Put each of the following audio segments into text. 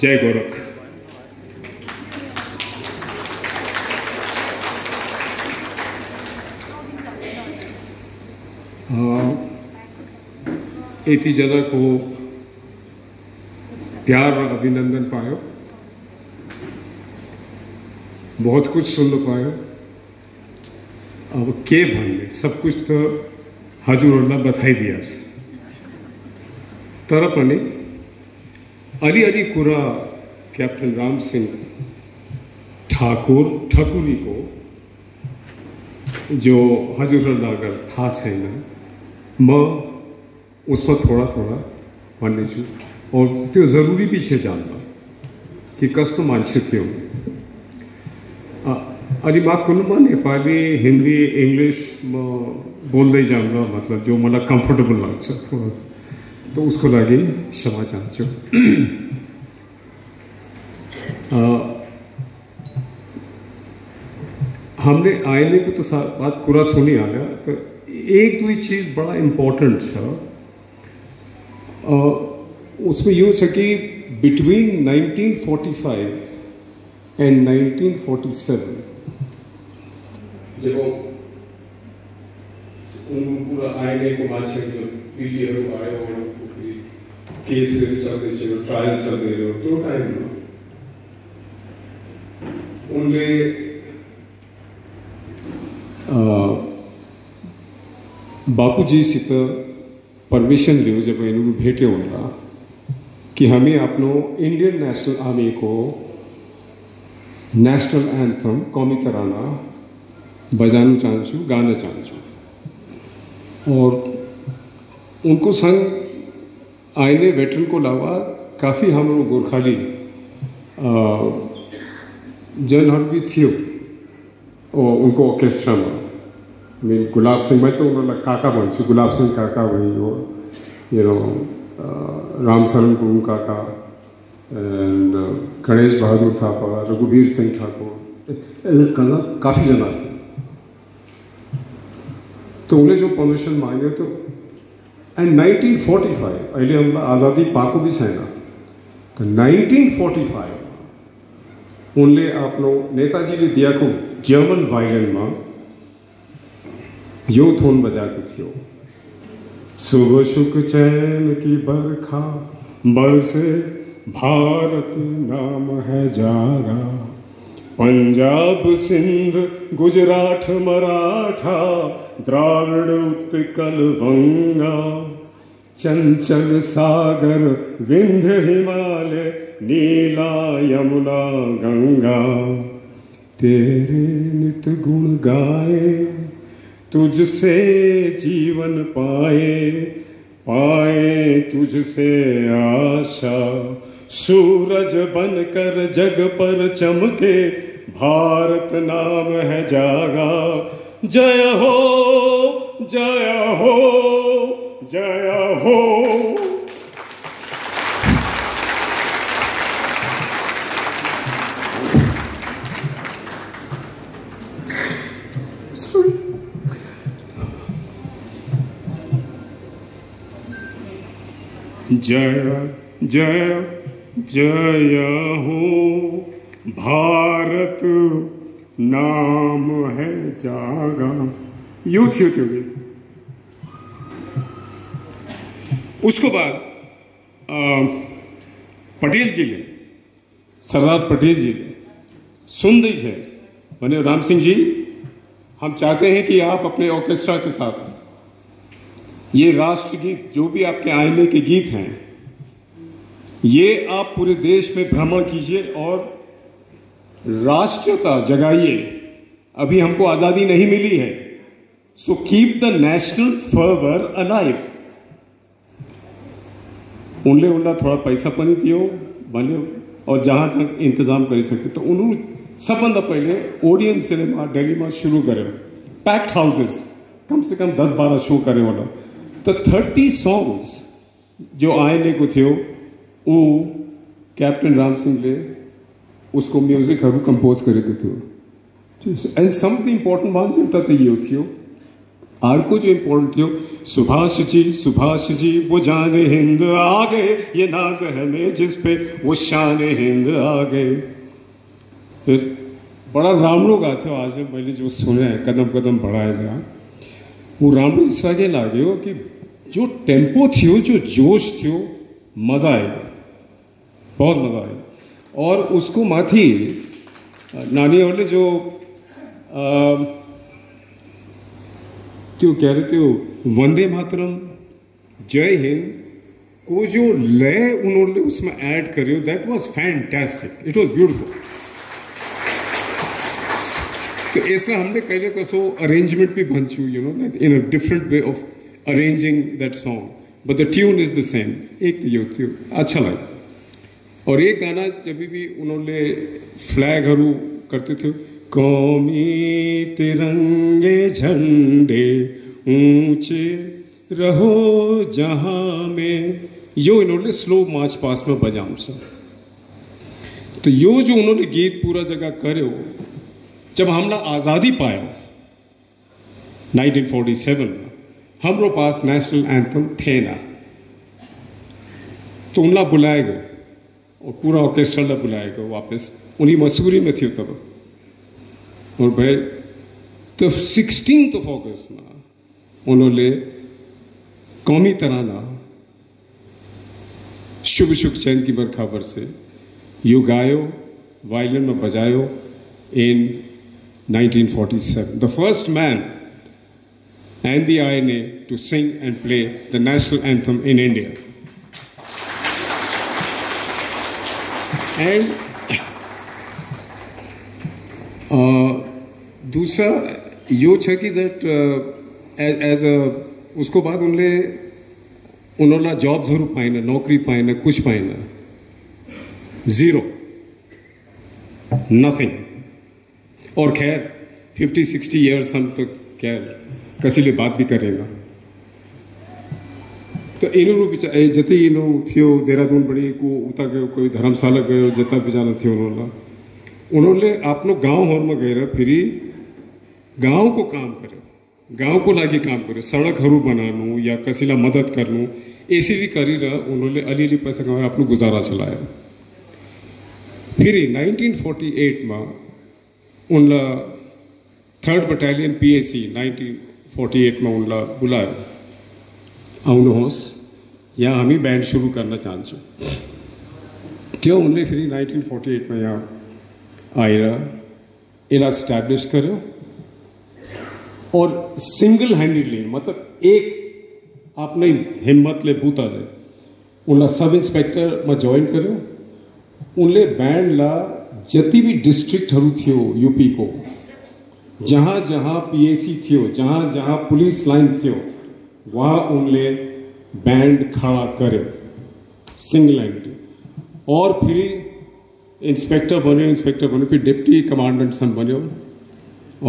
जय गोरख। एती जगह को प्यार और अभिनंदन पायो। बहुत कुछ सुन पायो। अब के भन्ने सब कुछ तो हजुरहरूलाई बताइ दिया। छ तर पनि अलिअलि कुरा, कैप्टन राम सिंह ठाकुर, ठकुरी को, जो हजुरहरूलाई अगर थाहा छैन म उसमा थोड़ा थोड़ा भन्नेछु और त्यो जरुरी भी छ जान्न, कि कस्तो मान्छे थियो अलि माफ़ गर्नुभयो नेपाली हिंदी इङ्ग्लिस म बोल्दै जान्दा मतलब जो मलाई कम्फर्टेबल लाग्छ थोड़ा तो उसको लागि क्षमा चाहन्छु हमने आईने को तो बात कुरा सुनिहाल्यो तो एक दुई चीज़ बड़ा इम्पोर्टेंट छ उसमें यो छ कि बिट्विन 1945 एन्ड 1947 जब पूरा आईने को थियो त्यो टाइममा उनले बापूजीसित परमिशन लियो जब इन्होंने भेटे उनका कि हमें अपनो इंडियन नेशनल आर्मी को नेशनल एंथम कौमी तराना, बजाना चाहूँ, गाना चाहूँ। और उनको संग आईने वेटरन को अलावा काफ़ी हम गोरखाली जनहरू भी थियो, और उनको ऑर्केस्ट्रा में। मीन गुलाब सिंह, मैं तो उन्होंने काका भन्छु गुलाब सिंह काका वही हो यू राम शरण गुरुङ काका एंड गणेश बहादुर थापा रघुवीर सिंह ठाकुर काफ़ी जना थे। तो उन्हें जो परमिशन मांगे तो एंड 1945 अहिले हामीलाई आज़ादी पाएको भी छैन। तो 1945 उनले आफ्नो नेताजीले दिएको जर्मन भाइलिनमा यो थोन बजाएको थियो। सुबह सुख चैन की बरखा, बरसे भारत नाम है जागा पंजाब सिंध, गुजरात मराठा, द्राविड़ उत्कल वंगा, चंचल सागर, विंध्य हिमालय, नीला यमुना गंगा। तेरे नित गुण गाए, तुझसे जीवन पाए पाए तुझसे आशा। सूरज बनकर जग पर चमके भारत नाम है जागा। जय हो जय हो जय हो। जय जय जय हो। भारत नाम है जागा। यू थियो त्यो गीत उसको बाद पटेल जी ने, सरदार पटेल जी ने सुन दी है। मैंने राम सिंह जी, हम चाहते हैं कि आप अपने ऑर्केस्ट्रा के साथ, ये राष्ट्रगीत, जो भी आपके आईने के गीत हैं ये आप पूरे देश में भ्रमण कीजिए और राष्ट्रता जगाइए। अभी हमको आज़ादी नहीं मिली है। So keep the national fervour alive उनले उनला थोड़ा पैसा पनि दियो, भन्यो, और जहाँ तक इंतज़ाम कर सकते तो उन्होंने सबभन्दा पहले ओडियन सिनेमा दिल्ली में शुरू गर्यो पैक्ड हाउसेस कम से कम दस बारह शो करे वाला। तो थर्टी सॉन्ग्स जो आइने को थियो ऊ कैप्टन राम सिंह ले, उसको म्यूज़िक म्युजिकहरू कम्पोज गरेको थियो एन्ड सम इम्पोर्टेन्ट वान्स एउटा त यो थियो अर्को जो इम्पोर्टेंट थियो सुभाष जी सुभाष जी, वो जान हिंद आ गए, ये नाज है में जिस पे, वो शान हिंद आ गए। फिर, बड़ा रामड़ो गा थियो आज, मैंने जो सुने हैं, कदम कदम बढ़ाए जा। वो रामड़ो इस तरह लागे हो कि जो टेंपो थियो जो जोश थियो मज़ा आएगा। बहुत मज़ा आएगा और उसको माथी, नानी नानीहरूले जो जो कह रहे थे वंदे मातरम, जय हिंद, को जो लय उन्होंने उसमें ऐड करियो that was fantastic it was beautiful तो इसलिए हमने कहले कसो अरेंजमेंट भी बन चु you know that in a different way of arranging that song but the tune is the same एक यो थियो अच्छा लगा। और एक गाना जब भी उन्होंने फ्लैगहरू करते थे, कौमी तिरंगे झंडे ऊँचे रहो जहाँ में, यो इन्होंने स्लो मार्च पास में बजाम सा तो यो जो उन्होंने गीत पूरा जगह करो जब हमला आज़ादी पायो 1947 में हमरो पास नेशनल एंथम थे ना। तो उनला बुलाए गए। और पूरा ऑर्केस्ट्रा बुलाए गए वापस उन्हीं मसूरी में थी तब और भाई तो सिक्सटीन ऑफ़ अगस्त में उन्होंने कौमी तरह तराना, शुभ शुभ चैन की बर खबर से यू गायो, वायलिन में बजायो in 1947 the first man and the INA to sing and play the national anthem in India. And दूसरा यो છે कि दैट एज अ उसको बाद उनले, उन्होंने जॉब ज़रूर पाइना नौकरी पाइना कुछ पाइना ज़ीरो नथिंग और खैर फिफ्टी सिक्सटी इयर्स हम तो खैर कसीले बात भी करेगा। તો એનું જતી એનું થયો દેહરાદૂન બળી को उता गयो कोई धर्मशाला गयो जता भी जाना थियो उन्होंने उन्होंने आपनो गांव होर में गएर फेरि गांव को काम કર્યો गांव को लागि काम કર્યો सडकहरू बनाउनु या कसैलाई मद्दत गर्नु यसरी गरेर उनीहरूले अलिअलि पैसा कमाएर आफ्नो गुजारा चलायो फेरि नाइन्टिन फोर्टी एटमा उनलाई third battalion PAC nineteen forty एटमा उनलाई बोलायो आउनुहोस् यहाँ हामी ब्यान्ड सुरु गर्न चाहन्छौँ त्यो उनले फेरि नाइन्टिन फोर्टी एटमा यहाँ आएर यसलाई इस्टेब्लिस गर्यो और सिंगल ह्यान्डेडली मतलब एक आफ्नै हिम्मतले बुतले उनलाई सब इन्सपेक्टरमा जोइन गर्यो उनले ब्यान्डलाई जति भी डिस्ट्रिक्टहरू थियो युपीको जहाँ जहाँ पिएसी थियो जहाँ जहाँ पुलिस लाइन थियो वहाँ उनले बैंड खड़ा करे सिंगल हैंड और फिर इंस्पेक्टर बन्यो इंस्पेक्टर बने, फिर डिप्टी कमांडेंट सन बन्यो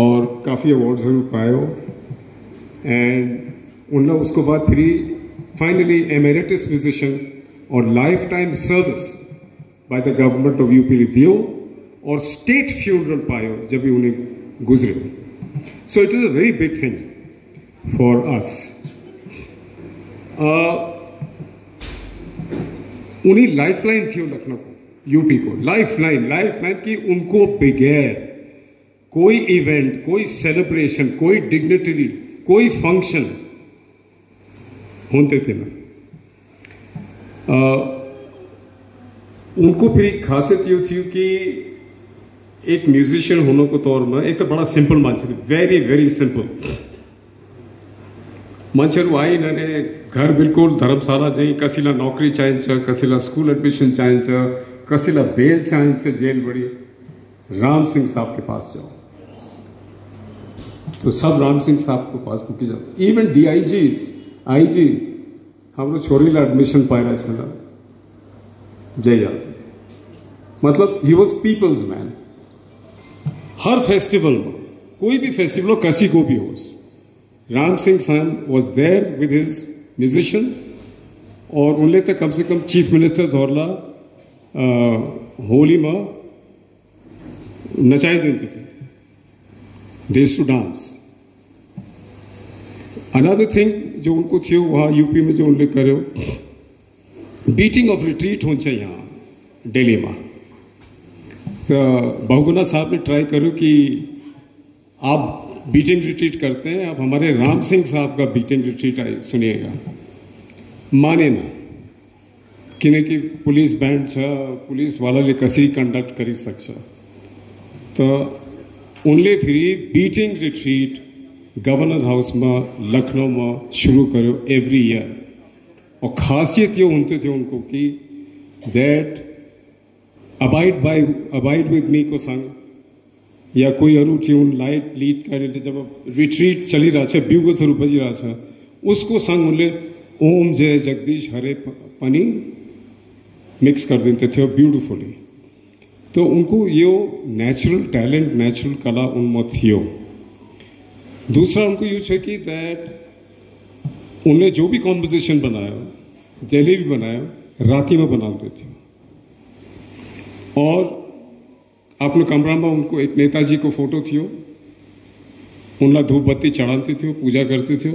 और काफ़ी अवार्ड्सहरू पायो एंड उनलाई उसको बाद फिर फाइनली एमेरेटस म्यूजिशियन और life time service by the government of UP दियो और स्टेट फ्यूनरल पायो जब भी उन्हें गुजरे। So it is a very big thing for us उन्हीं लाइफ लाइन थी लखनऊ को यूपी को। लाइफ लाइन लाइफ लाइन की उनको बगैर कोई इवेंट कोई सेलिब्रेशन कोई डिग्निटरी कोई फ़ंक्शन होते थे ना। उनको फिर एक खासियत ये थी कि एक म्यूजिशियन होने को तौर में एक तो बड़ा सिंपल मानते थे वेरी वेरी सिंपल मान्छेहरू आइनने घर बिल्कुल धर्मशाला चाहिँ कसैलाई नौकरी चाहिन्छ कसैलाई स्कुल एडमिसन चाहिन्छ कसैलाई बेल चाहिन्छ जेलबडी राम सिंह साहब के पास जाओ। तो सब राम सिंह साहब को पास पुगी जाओ। इवन डीआईजीज आईजीज हाम्रो छोरीलाई एडमिसन पाइरहेको छैन जय जाते मतलब ही वॉज़ पीपल्स मैन हर फेस्टिवलमा कोही भी फेस्टिवल हो, कसी को भी होस् राम सिंह सन was there with his musicians और उनले त कम से कम चीफ मिनिस्टर्सहरूलाई होलीमा नचाइदिन्थ्यो थियो देश टु डान्स अनदर थिंग जो उनको थियो, वहाँ यूपी में जो उनने करो बीटिंग ऑफ़ रिट्रीट हो चाहिए यहाँ दिल्ली में। तो बहुगुना साहब ने ट्राई करो कि आप बीटिंग रिट्रीट करते हैं। आप हमारे राम सिंह साहब का बीटिंग रिट्रीट सुनिएगा। माने ना, किने की पुलिस बैंड छ, पुलिस वाला कसरी कंडक्ट करी सक्छ। तो उनले रिट्रीट गवर्नर्स हाउस में, लखनऊ में शुरू करो एवरी ईयर और खासियत ये होते थे उनको कि that abide by abide with me को संग या कोई अरू ट्यून लाइट लीड कर जब रिट्रीट चली रहा है ब्यूगल्सहरू बजिरहेछ उसको संग उनले ओम जय जगदीश हरे पनि मिक्स कर देते थे ब्यूटिफुली तो उनको यो नेचुरल टैलेंट नेचुरल कला उनमें थियो दूसरा उनको यूँ है कि दैट उनने जो भी कॉम्पोजिशन बनाया जैले भी बनाया, राति में बनाते थे और अपने कमरा में उनको एक नेताजी को फ़ोटो थियो। उनला धूप बत्ती चढ़ाते थे पूजा करते थे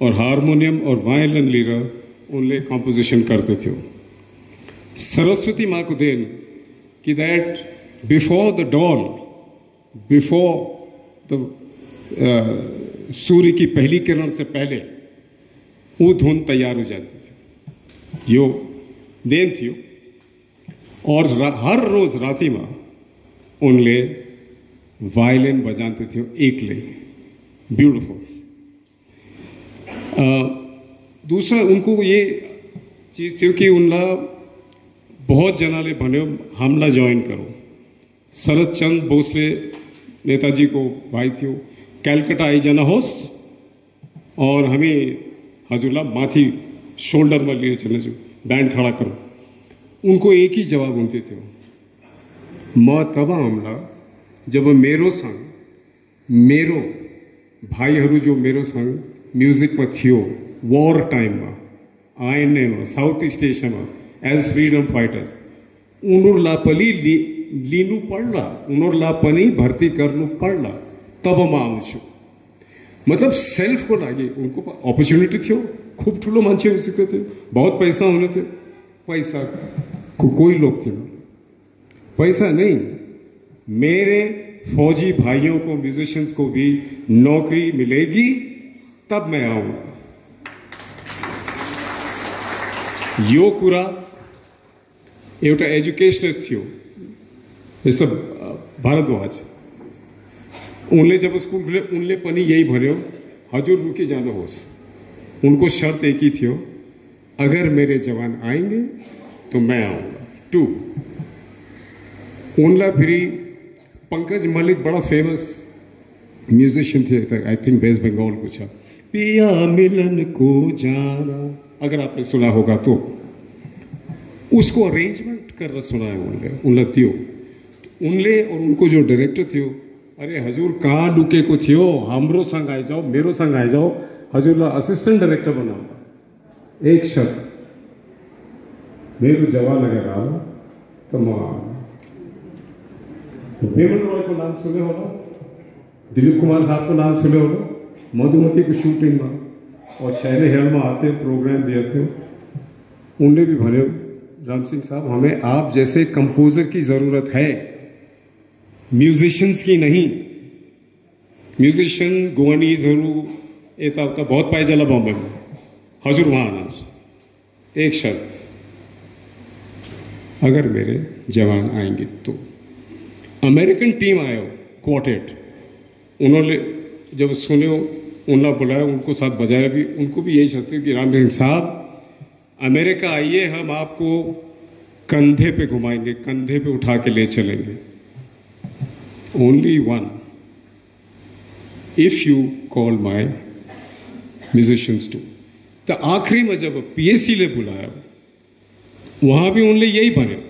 और हारमोनियम और वायलिन लीरा उनले कॉम्पोजिशन करते थे सरस्वती माँ को देन कि that before the dawn before the सूर्य की पहली किरण से पहले, वो धुन तैयार हो जाती थी। यो देन थी और हर रोज राति में उनले वायलिन बजाते थे एक ले ब्यूटिफुल दूसरा उनको ये चीज़ थी कि उनला बहुत जनाले भन्यो हमला ज्वाइन करो। शरद चंद भोसले नेताजी को भाई थियो। कैलकटा आई जाना होस, और हमें हजूला माथी शोल्डर में लिए चले जो बैंड खड़ा करो। उनको एक ही जवाब उनते थे। म तब जब मेरो संग, मेरो भाइहरू जो मेरो संग म्युजिकमा थियो, वॉर टाइम में टाइममा आइएनएमा साउथ ईस्ट एसियामा एज फ्रिडम फाइटर्स उनीहरूलाई पनि लि, लिनु पर्ला उनीहरूलाई पनि भर्ती गर्नु पर्ला तब म आउँछु मतलब सेल्फको लागि, उनको अपर्च्युनिटी थियो, खूब ठुलो मान्छे हुइसकेको थियो बहुत पैसा हुने थियो पैसा को, कोई लोग थे पैसा नहीं, मेरे फौजी भाइयों को म्यूजिशियंस को भी नौकरी मिलेगी, तब मैं आऊँगा। यो कुरा एउटा एजुकेशनिस्ट थियो यस्तो भारद्वाज। उनले जब स्कुल खुले उनले पनि यही हजुर रुकी जानुहोस् उनको शर्त एक ही थियो, अगर मेरे जवान आएँगे तो मैं आऊँगा। टू। उनला फिर, पंकज मलिक बड़ा फ़ेमस म्यूजिशियन थे आई थिंक वेस्ट बंगाल कुछ पिया मिलन को जाना, अगर आपने सुना होगा तो। उसको अरेंजमेंट कर सुना है उनले उनला थियो। उनले और उनको जो डायरेक्टर थियो, अरे हजूर कहाँ लुके को थियो? हाम्रो संग आई जाओ, मेरो संग आई जाओ। हजूरलाई असिस्टेंट डायरेक्टर बनाऊ एक शर्त मेरो जवान अगर आओ तो म। विमल रॉय को नाम सुने होला दिलीप कुमार साहब को नाम सुने होला मधुमती की शूटिंग में। और शहर हेल में आते प्रोग्राम दिए थे उनने भी भने राम सिंह साहब, हमें आप जैसे कंपोजर की ज़रूरत है। म्यूजिशियंस की नहीं। म्यूजिशियन गोवानीजहरू यताउता बहुत पाइजाला बॉम्बे में। हजूर वहाँ आना एक शर्त। अगर मेरे जवान आएँगे तो। अमेरिकन टीम आयो क्वार्टेट। उन्होंने जब सुने उन्होंने बुलाया, उनको साथ बजाया भी। उनको भी यही चाहते कि राम सिंह साहब, अमेरिका आइए, हम आपको कंधे पे घुमाएँगे, कंधे पे उठा के ले चलेंगे। Only one if you call my musicians to तो आखिरी में जब पीएससी ले बुलाया, वहाँ भी उनले यही बने।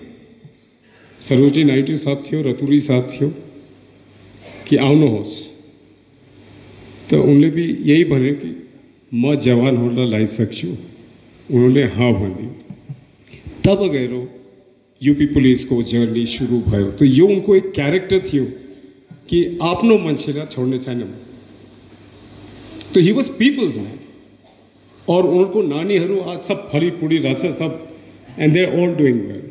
सरोजी नायडू साहब थियो रतुरी साहब थियो कि आउनुहोस् तो उनले भी यही भने कि म जवान हुन लाइसक्छु उन्होंने हाँ भनी तब गएर यूपी पुलिसको जर्नी सुरु भयो। तो यो उनको एक क्यारेक्टर थियो कि आफ्नो मान्छेलाई छोड्ने छैन तो ही वॉज़ पीपल्स मैन और उनको नानीहरू आज सब फरीपुरी रहेछ सब and they are all doing well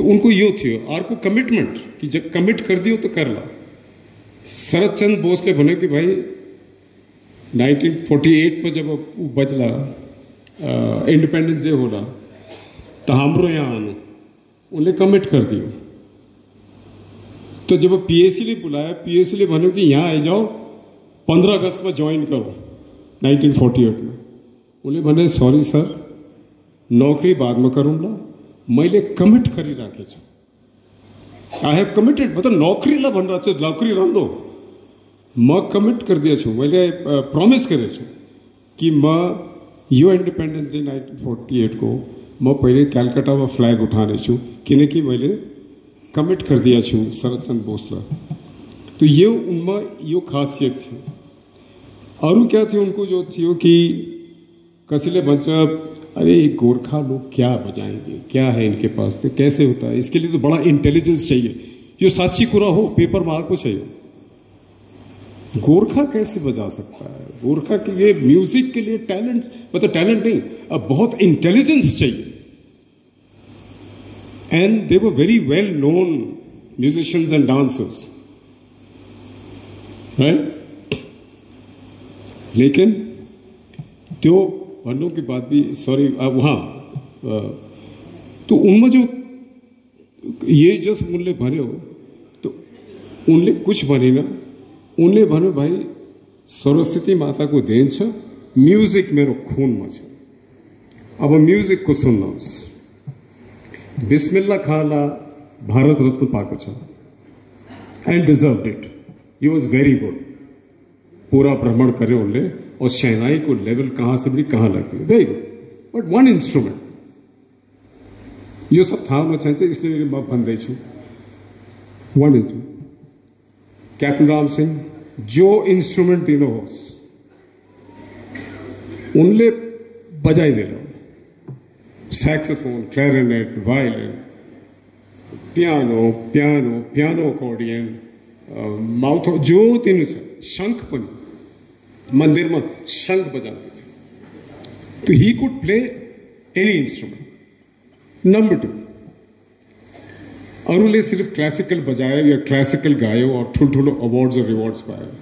तो उनको यो थियो को कमिटमेंट कि जब कमिट कर दियो तो कर ला। शरद चंद्र बोस बोसले भने कि भाई 1948 में जब ऊ बजला इंडिपेंडेंस डे होला तो हाम्रो यहाँ आनु। उन्हें कमिट कर दियो। तो जब पीएससी ने बुलाया पीएससी ने भन्यो कि यहाँ आ जाओ, पंद्रह अगस्त में ज्वाइन करो 1948 में। उन्हें भने सॉरी सर नौकरी बाद में करूँला मैले कमिट गरिराखेको आई हेभ कमिटेड मतलब नोकरीलाई भनिरहेको छु नोकरी म कमिट गरिदिएछु, मैले प्रमिस गरेको छु कि म यो independence day nineteen forty eight एटको म पहिले क्यालकाटामा फ्ल्याग उठानेछु, किनकि मैले कमिट गरिदिएको छु शरदचन्द्र बोसलाई। तो ये उनमा यो खासियत थियो। अरू क्या थियो उनको जो थियो कि कसैले भन्छ अरे ये गोरखा लोग क्या बजाएँगे? क्या है इनके पास तो कैसे होता है? इसके लिए तो बड़ा इंटेलिजेंस चाहिए। जो साची कुरा हो पेपर में को चाहिए। गोरखा कैसे बजा सकता है? गोरखा के लिए म्यूज़िक के लिए टैलेंट मतलब टैलेंट नहीं, अब बहुत इंटेलिजेंस चाहिए। And they were very well known musicians and dancers right लेकिन जो भन्नु के बाद भी सॉरी वहाँ तो उनमें जो, ये जस उनले भन्यो तो उनले कुछ भनेन उनले भन्यो भाइ सरस्वती माताको देन छ म्युजिक मेरो खुनमा छ। अब म्युजिकको सुन्नुहोस् बिस्मिल्ला खाला, भारत रत्न पाएको छ। And deserve it he was very good पूरा भ्रमण करे उनले। और शहनाई को लेवल कहाँ से बड़ी कहाँ लगती है very good but one instrument यो सब हुन चाहिन्छ इसलिए म भन्दैछु one instrument captain Ram Singh जो इन्स्ट्रुमेन्ट दिनुहोस् उनले बजाइदिनु saxophone clarinet violin piano piano piano accordion mouth जो दिनु छ शङ्ख पनि में शङ्ख बजाते थे तो he could play any instrument number two अरूले सिर्फ़ क्लासिकल बजायो या क्लासिकल गायो और ठुल्ठुलो अवार्ड्स और रिवार्ड्स पायो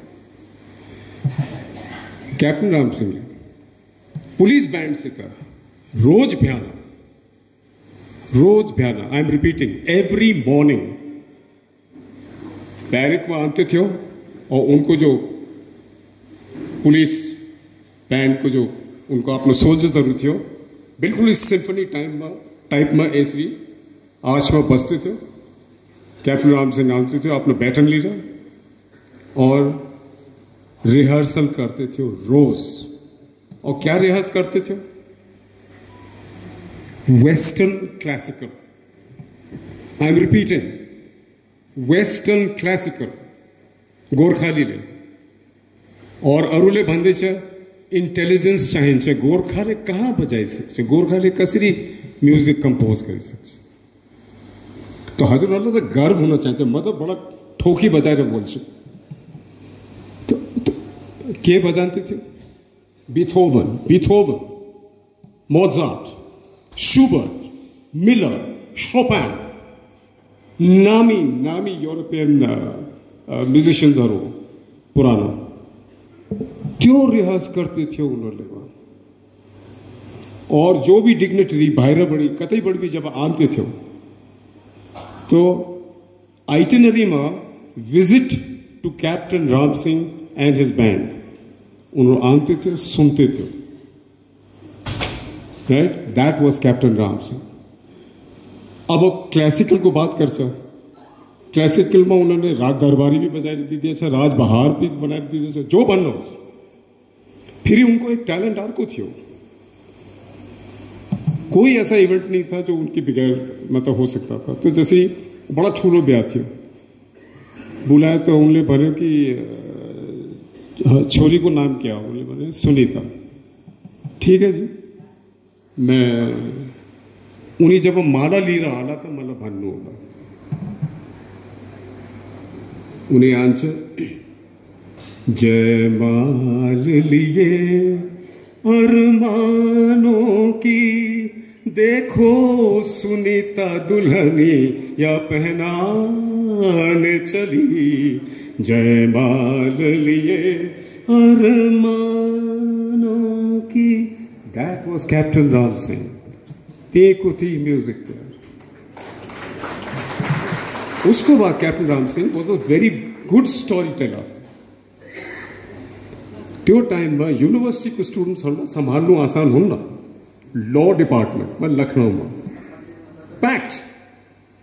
कैप्टन राम सिंह ने पुलिस बैंड से था रोज भ्याना रोज Bhyana I am repeating every morning barrack में आते थे और उनको जो पुलिस बैंड को जो उनको अपना सोल्जर ज़रूर थियो बिल्कुल इस सिम्फनी टाइम में टाइप में यसरी आशमा बसते थे कैप्टन राम सिंह आते थे अपना बैटन लीडर और रिहर्सल करते थे रोज। और क्या रिहर्स करते थे? Western classical I am repeating western classical गोर्खालीले और अरूले भन्दैछ इन्टेलिजेन्स चाहिन्छ। गोर्खाले कहाँ बजाइसक्छ? गोर्खाले कसरी म्युजिक कम्पोज गरिसक्छ? तो हजुरहरूलाई त गर्व हुन चाहिन्छ। म त बडा ठोकी बजाएर बोल्छु। तो, तो, के बजान्थे थियो Beethoven Beethoven Mozart Schubert Miller Chopin नामी नामी युरोपियन म्युजिसियन्सहरू पुरानो। त्यो रिहर्स गर्दै थियो उनीहरूले और जो भी डिग्नेटरी भाईरा बड़ी कतई कतैबाट भी जब आन्थ्यो थे तो आइटनरी में visit to captain Ram Singh and his band उन्होंने आते थे, सुनते थे। Right that was captain Ram Singh अब क्लासिकल को बात कर सर। क्लासिकल में उन्होंने राग दरबारी भी बजाई दी दिया राज बहार भी बना दी दिया जो बनना उस फिर उनको एक टैलेंट आर को थियो कोई ऐसा इवेंट नहीं था जो उनके बगैर मतलब हो सकता था। तो जैसे बड़ा ठूलो ब्याह थियो, बुलाया तो उनले भन्यो कि छोरी को नाम क्या उनले भने सुनीता। ठीक है जी। मैं उन्हीं जब माला लिएर हाला त मलाई भन्नु होला उनी आन्छ जयमाल लिए अरमानों की। देखो सुनीता दुल्हनी, या पहनाने चली। जय जयमाल लिए अरमानों की। That was captain Ram Singh को थी म्यूज़िक उसको बाद captain Ram Singh was a very good story teller त्यो टाइममा युनिभर्सिटीको स्टुडेन्ट्सहरूलाई सम्हाल्नु आसान हुन्न। ल डिपार्टमेन्टमा लखनऊमा। Pact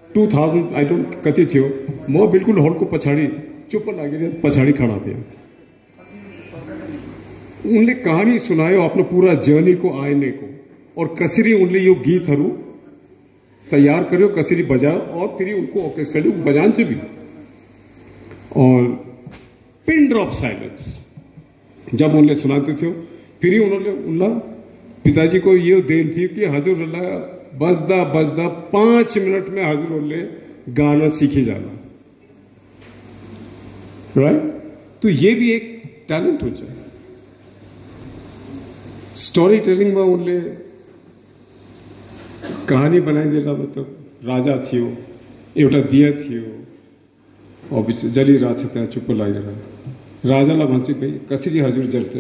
two thousand I don't कति थियो? म बिल्कुल हलको पछाडि चुप लागेर पछाडि खडा थिएँ। उनले कहानी सुनायो आफ्नो पुरा जर्नी को आइने को और कसरी उनले यो गीतहरू तयार गर्यो, कसरी बजायो, और फेरि उनको ओर्केस्ट्राले बजान्छ भी। और पिन ड्रप साइलेंस जब उनले सुनाते थे, फिर उन्होंने उनला पिताजी को ये देन थी कि हजूर बजदा बजदा पाँच मिनट में हजूर उनले गाना सीखे जाना। राइट तो ये भी एक टैलेंट हो जाए। स्टोरी टेलिंग में उनले कहानी बनाई बनाइदिएला मतलब राजा थियो, एउटा दिया थियो अफिस जलिरहेछ त्यहाँ चुप्प लागेर राजालाई भन्छ भाइ कसरी हजुर जल्छ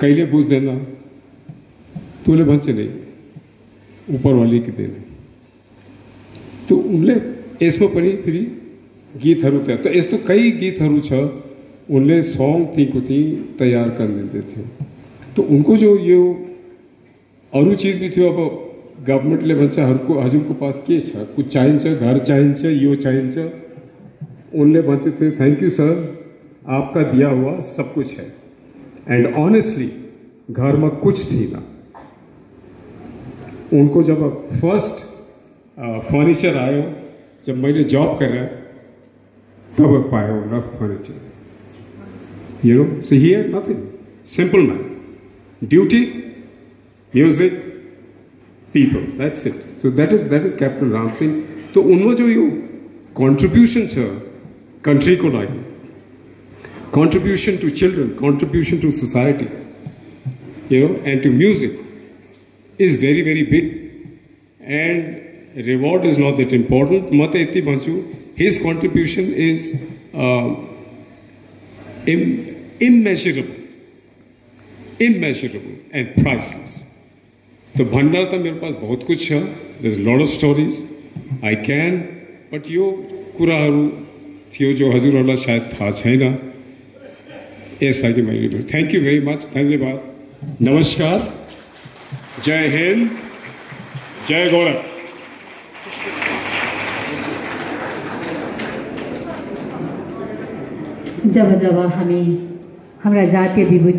कहिले बुझ्दैन तँले भन्छ नि कि दिने। त्यो उनले यसमा पनि फेरि गीतहरू त यस्तो कई गीतहरू छ, उनले सङ तीको ती तयार गरिदिँदै थियो त उनको जो यो अरू चिज भी थियो अब गभर्मेन्टले भन्छ हरूको हजुरको पास के छ? कुछ चाहिन्छ घर चाहिन्छ यो चाहिन्छ उनले भन्थे थे थैंक यू सर आपका दिया हुआ सब कुछ है। एंड ऑनेस्टली घर में कुछ थी ना। उनको जब फ़र्स्ट फर्नीचर आयो जब मैंने जॉब करा, तब पाया rough furniture you know so here nothing simple man duty music people that's it so that is that is captain Ram Singh तो उनमें जो यो कॉन्ट्रीब्यूशन छ कंट्री को लागि contribution to children, contribution to society, you know, and to music is very very big. And reward is not that important. त यति भन्छु his contribution is uh, im immeasurable, immeasurable and priceless. तो भंडार तो मेरे पास बहुत कुछ है there's lot of stories I can but यो कुराहरू थियो जो हजुरहरूलाई सायद थाहा छैन यस लागि मैं थैंक यू वेरी मच धन्यवाद। नमस्कार। जय हिंद, जय गौरव। जब जब हमें, हमारा जातीय विभूति